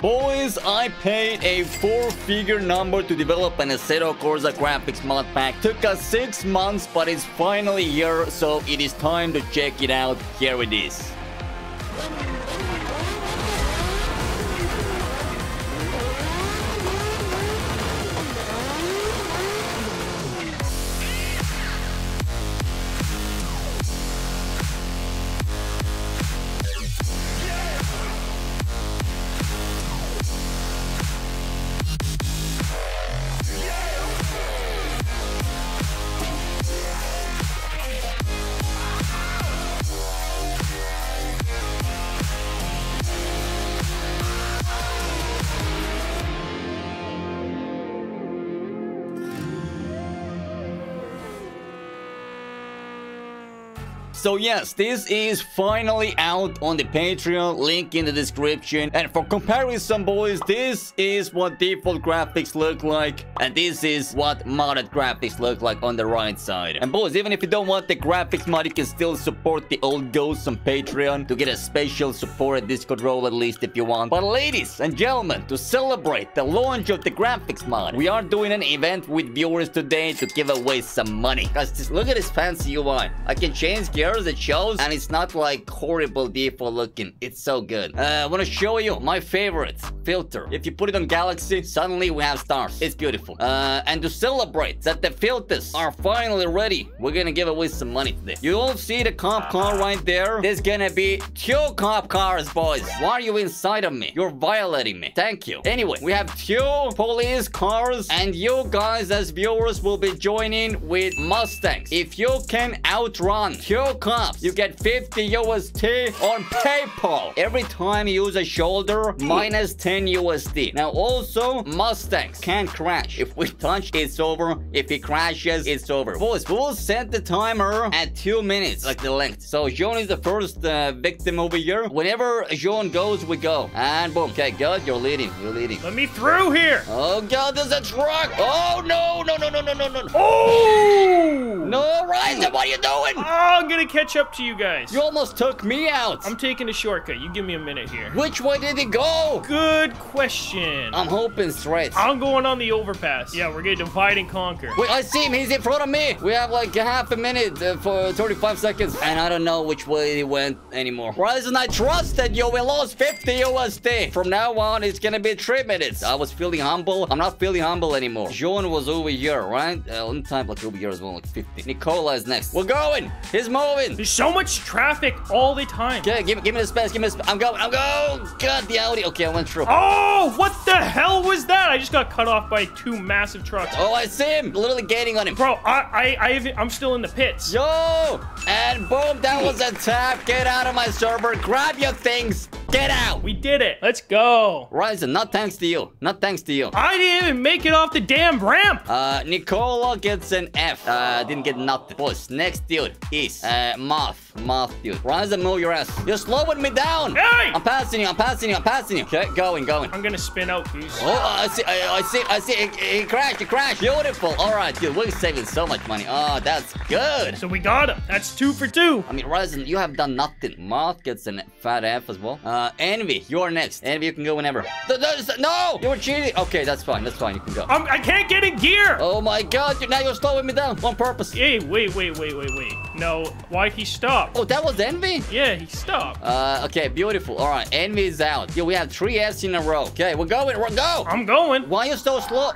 Boys, I paid a four-figure number to develop an Assetto Corsa graphics mod pack. Took us six months, but it's finally here, so it is time to check it out. Here it is. So yes, this is finally out on the Patreon, link in the description. And for comparison, boys, this is what default graphics look like. And this is what modded graphics look like on the right side. And boys, even if you don't want the graphics mod, you can still support the old ghosts on Patreon to get a special support Discord role at least if you want. But ladies and gentlemen, to celebrate the launch of the graphics mod, we are doing an event with viewers today to give away some money. Guys, just look at this fancy UI. I can change gear it shows and it's not like horrible default looking. It's so good. Uh, i want to show you my favorite filter. If you put it on galaxy suddenly we have stars. It's beautiful. Uh, and to celebrate that the filters are finally ready we're gonna give away some money today you all see the cop car right there. There's gonna be two cop cars boys. Why are you inside of me? You're violating me. Thank you. Anyway we have two police cars and you guys as viewers will be joining with mustangs. If you can outrun two cops, you get 50 USD on PayPal. Every time you use a shoulder, minus 10 USD. Now also, Mustangs can't crash. If we touch, it's over. If it crashes, it's over. Boys, we will set the timer at 2 minutes, like the length. So Jean is the first uh, victim over here. Whenever Jean goes, we go. And boom. Okay, good. You're leading. You're leading. Let me through here. Oh god, there's a truck. Oh no, no, no, no, no, no, no. No. Oh! No, Ryzen, what are you doing? Oh, I'm gonna catch up to you guys. You almost took me out. I'm taking a shortcut. You give me a minute here. Which way did it go? Good question. I'm hoping straight. I'm going on the overpass. Yeah, we're gonna divide and conquer. Wait, I see him. He's in front of me. We have like half a minute uh, for 35 seconds. And I don't know which way he went anymore. Ryzen, I trusted you. We lost 50 USD. From now on, it's gonna be three minutes. I was feeling humble. I'm not feeling humble anymore. John was over here, right? Uh, on time, like over here as well, like 50. Nicola is next. We're going. He's moving. There's so much traffic all the time. Okay, give, give me the space. Give me the space. I'm going. I'm going. God, the Audi. Okay, I went through. Oh, what the hell was that? I just got cut off by two massive trucks. Oh, I see him. Literally gaining on him. Bro, I, I, I I'm still in the pits. Yo! And boom, that was a tap. Get out of my server. Grab your things. Get out. We did it. Let's go. Ryzen, not thanks to you. Not thanks to you. I didn't even make it off the damn ramp. Uh, Nicola gets an F. Uh, didn't get nothing. Boys, next dude is, uh, Moth. Moth, dude. Ryzen, move your ass. You're slowing me down. Hey! I'm passing you. I'm passing you. I'm passing you. Okay, going, going. I'm gonna spin out, Goose. Oh, I see. I, I see. I see. It, it crashed. It crashed. Beautiful. All right, dude. We're saving so much money. Oh, that's good. So we got him. That's two for two. I mean, Ryzen, you have done nothing. Moth gets a fat F as well. Uh, Envy, you're next. Envy, you can go whenever. No! You were cheating. Okay, that's fine. That's fine. You can go. I'm, I can't get in gear. Oh my god, you- now you're slowing me down on purpose. Hey, wait, wait, wait, wait, wait. No, why'd he stop? Oh, that was Envy? Yeah, he stopped. Uh, okay, beautiful. All right, Envy is out. Yo, we have three Fs in a row. Okay, we're going. We're go. I'm going. Why are you so slow?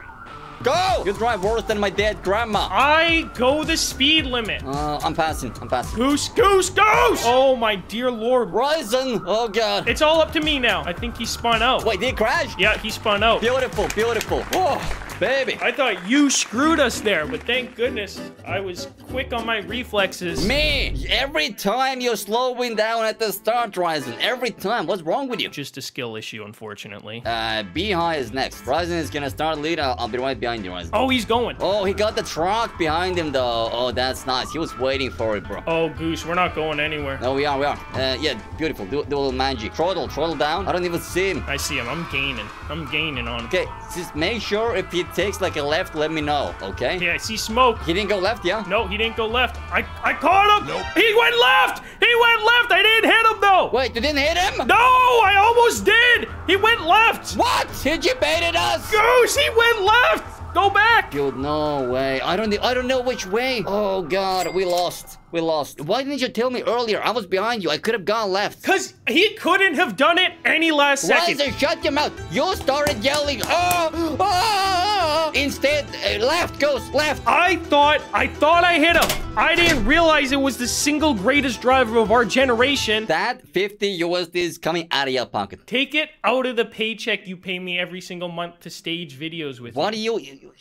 Go! You drive worse than my dead grandma. I go the speed limit. Uh, I'm passing. I'm passing. Goose, goose, goose! Oh, my dear lord. Ryzen! Oh, God. It's all up to me now. I think he spun out. Wait, did he crash? Yeah, he spun out. Beautiful, beautiful. Oh, baby. I thought you screwed us there, but thank goodness I was quick on my reflexes. Me! Every time you're slowing down at the start, Ryzen. Every time. What's wrong with you? Just a skill issue, unfortunately. Uh, Beehive is next. Ryzen is gonna start lead. I'll, I'll be right behind you, Ryzen. Oh, he's going. Oh, he got the truck behind him, though. Oh, that's nice. He was waiting for it, bro. Oh, Goose, we're not going anywhere. No, we are, we are. Uh, yeah, beautiful. Do, do a little magic. Throttle, throttle down. I don't even see him. I see him. I'm gaining. I'm gaining on him. Okay, just make sure if he takes like a left, let me know, okay? Yeah, I see smoke. He didn't go left, yeah? No, he didn't go left. I I caught him. Nope. He went left. He went left. I didn't hit him though. Wait, you didn't hit him? No, I almost did. He went left. What? Did you baited us? Goose, he went left. Go back. Dude, no way. I don't I don't know which way. Oh god, we lost. We lost. Why didn't you tell me earlier? I was behind you. I could have gone left. Cause he couldn't have done it any last second. Ryzen, shut your mouth. You started yelling. Oh, oh. Instead, uh, left goes left. I thought I thought I hit him. I didn't realize it was the single greatest driver of our generation. That 50 USD is coming out of your pocket. Take it out of the paycheck you pay me every single month to stage videos with. What do you... you- you-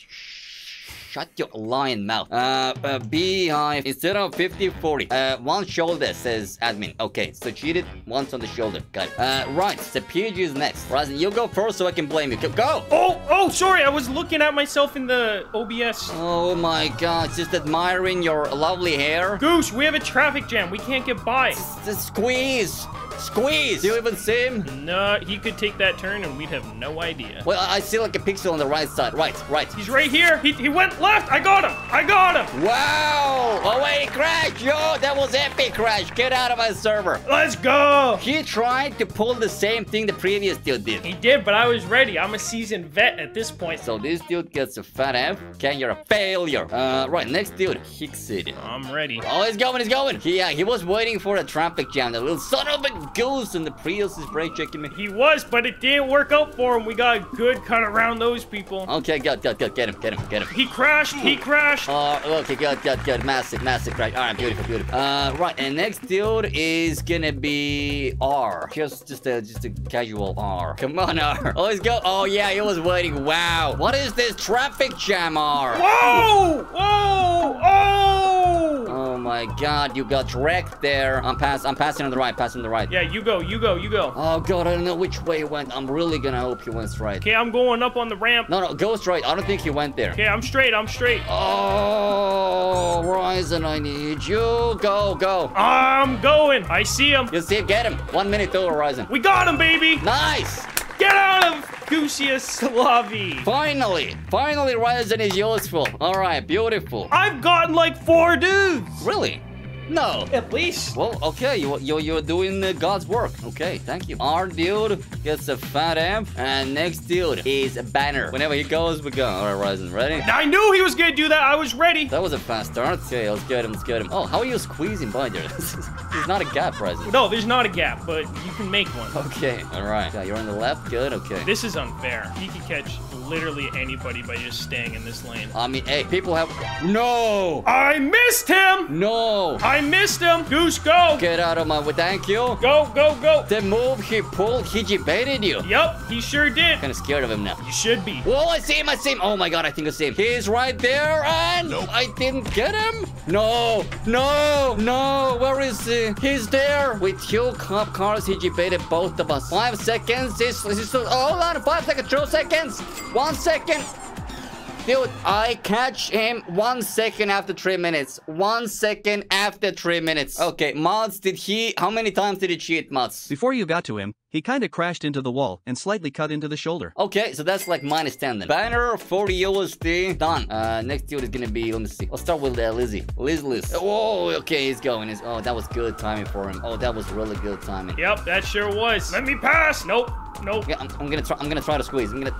Shut your lying mouth. Uh, uh beehive. Instead of 50, 40. Uh, one shoulder says admin. Okay, so cheated once on the shoulder. Got it. Uh, right. The PG is next. Ryzen, you go first so I can blame you. Go-! Oh, oh, sorry. I was looking at myself in the OBS. Oh my god, just admiring your lovely hair. Goose, we have a traffic jam. We can't get by. Just squeeze. Squeeze. Do you even see him? No, he could take that turn and we'd have no idea. Well, I see like a pixel on the right side. Right, right. He's right here. He, he went left. I got him. I got him. Wow! Oh wait, he crashed! Yo, that was epic crash! Get out of my server! Let's go. He tried to pull the same thing the previous dude did. He did, but I was ready. I'm a seasoned vet at this point. So this dude gets a fat F. Okay, you're a failure. Uh, right, next dude, Hicksid. I'm ready. Oh, he's going, he's going. He, uh, he was waiting for a traffic jam. The little son of a goose and the Prius is brake checking me. He was, but it didn't work out for him. We got a good cut around those people. Okay, good, good, good. Get him, get him, get him. He crashed. He crashed. Uh, okay, good, good, good. Massive, massive crash. All right, beautiful, beautiful. Uh, right, and next dude is gonna be R. Just, just a, just a casual R. Come on, R. Oh, let's go. Oh yeah, he was waiting. Wow. What is this traffic jam, R? Whoa! Whoa! Oh! My God, you got wrecked there. I'm pass, I'm passing on the right, passing on the right. Yeah, you go. You go. You go. Oh God, I don't know which way he went. I'm really gonna hope he went straight. Okay, I'm going up on the ramp. No, no, go straight. I don't think he went there. Okay, I'm straight. I'm straight. Oh, Ryzen, I need you. Go, go. I'm going. I see him. You see, him, get him. One minute till Horizon. We got him, baby. Nice. Get out of Gusia Slavi. Finally, finally, Ryzen is useful. All right, beautiful. I've gotten like four dudes. Really? No. At least. Well, okay, you, you, you're doing uh, God's work. Okay, thank you. Our dude gets a fat amp, and next dude is a banner. Whenever he goes, we go. All right, Ryzen, ready? I knew he was gonna do that. I was ready. That was a fast start. Okay, let's get him, let's get him. Oh, how are you squeezing by there? There's not a gap, Ryzen. No, there's not a gap, but you can make one. Okay, all right. Yeah, you're on the left. Good, okay. This is unfair. He can catch literally anybody by just staying in this lane. I mean, hey, people have... No! I missed him. No! I missed him. Goose, go. Get out of my way. Thank you. Go, go, go. The move he pulled, he baited you. Yup, he sure did. Kind of scared of him now. You should be. Whoa, I see him, I see him. Oh my god, I think I see him. He's right there, and I didn't get him. No, no, no. Where is he? He's there. With two cop cars, he baited both of us. Five seconds. This, this is so. Hold on, five seconds, two seconds. One second. Dude, I catch him one second after three minutes. One second after three minutes. Okay, Mods, did he... How many times did he cheat, Mods? Before you got to him, he kinda crashed into the wall and slightly cut into the shoulder. Okay, so that's like minus 10 then. Banner, 40 USD, done. Uh, next dude is gonna be, let me see. I'll start with uh, Lizzie. Liz Liz. Oh, okay, he's going. He's, oh, that was good timing for him. Oh, that was really good timing. Yep, that sure was. Let me pass. Nope, nope. Yeah, I'm, I'm gonna try, I'm gonna try to squeeze. I'm gonna,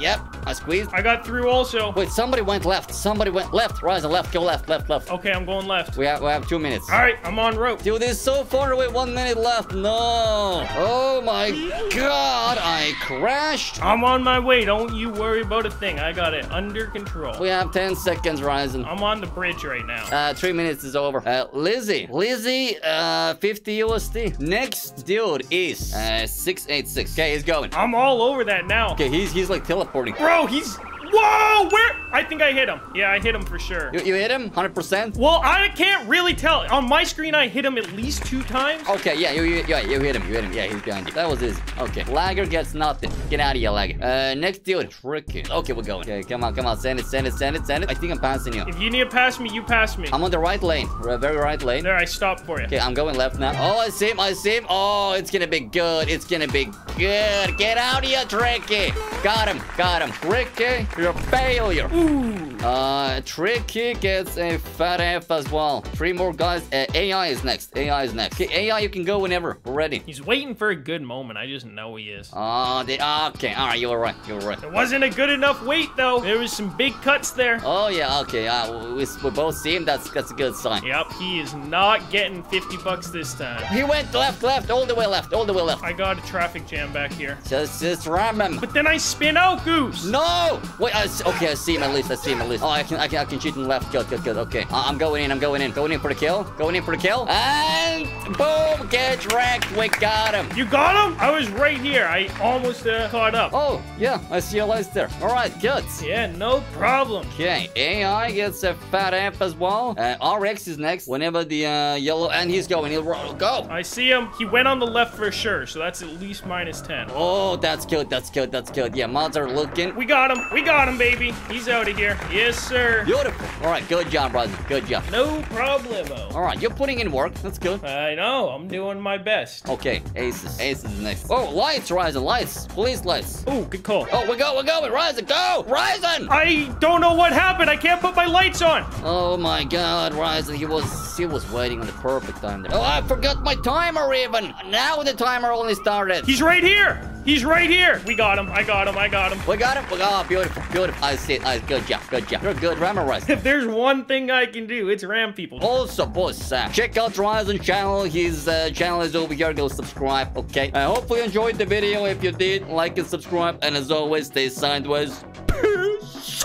yep, I squeezed. I got through also. Wait, somebody went left. Somebody went left. Rise left, go left, left, left. Okay, I'm going left. We have, we have two minutes. All right, I'm on rope. Dude, this is so far away. One minute left. No. Oh my god, I crashed. I'm on my way. Don't you worry about a thing. I got it under control. We have 10 seconds, Ryzen. I'm on the bridge right now. Uh, three minutes is over. Uh, Lizzie. Lizzie, uh, 50 USD. Next dude is, uh, 686. Okay, he's going. I'm all over that now. Okay, he's, he's like teleporting. Bro, he's... Whoa, where? I think I hit him. Yeah, I hit him for sure. You, you hit him? 100%? Well, I can't really tell. On my screen, I hit him at least two times. Okay, yeah, you, you, yeah, you hit him, you hit him. Yeah, he's behind you. That was easy. Okay, Lagger gets nothing. Get out of here, Lagger. Uh, next dude, Tricky. Okay, we're going. Okay, come on, come on, send it, send it, send it, send it. I think I'm passing you. If you need to pass me, you pass me. I'm on the right lane, very right lane. There, I stopped for you. Okay, I'm going left now. Oh, I see him, I see him. Oh, it's gonna be good. It's gonna be good. Get out of here, Tricky. Got him. Got him. Tricky, you're a failure. Ooh. Uh, Tricky gets a fat F as well. Three more guys. Uh, AI is next. AI is next. Okay, AI, you can go whenever. We're ready. He's waiting for a good moment. I just know he is. Oh, they, okay. All right, you were right. You were right. It wasn't a good enough wait, though. There was some big cuts there. Oh, yeah, okay. Uh, we, we both see him. That's, that's a good sign. Yep, he is not getting 50 bucks this time. He went left, left, all the way left, all the way left. I got a traffic jam back here. Just, just ram him. But then I spin out, Goose. No! Wait, I see, okay, I see him at least. I see him at least. Oh, I can, I can, I can shoot him left. Good, good, good. Okay, uh, I'm going in. I'm going in. Going in for the kill. Going in for the kill. And boom, get wrecked. We got him. You got him? I was right here. I almost uh, caught up. Oh, yeah, I see your lights there. All right, good. Yeah, no problem. Okay, AI gets a fat amp as well. Uh, RX is next. Whenever the uh, yellow, and he's going. He'll go. I see him. He went on the left for sure, so that's at least minus 10. Oh, that's good. That's good. That's good. Yeah, mods are looking. We got him. We got him, baby. He's out of here. Yes, sir. Beautiful. All right, good job, brother. Good job. No problemo. All right, you're putting in work. That's good. I know. I'm doing my best. Okay, aces. Aces is next. Oh, lights, Ryzen. Lights. Police lights. Oh, good call. Oh, we go. We're going. Ryzen, go. Ryzen. I don't know what happened. I can't put my lights on. Oh my God, Ryzen. He was he was waiting on the perfect time there. Oh, I forgot my timer even. Now the timer only started. He's right here. He's right here. We got him. I got him. I got him. We got him. We got him. Beautiful. Beautiful. I see it. I, good job. Good job. You're good rammer, Ryzen. If there's one thing I can do, it's ram people. Also, boss, uh, check out Ryzen's channel. His uh, channel is over here. Go subscribe, okay? I hope you enjoyed the video. If you did, like and subscribe. And as always, stay sideways. Peace.